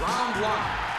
Round one.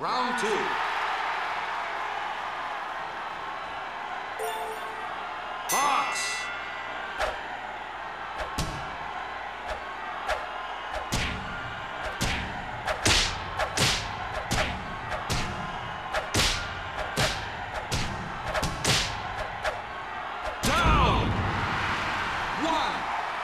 Round two.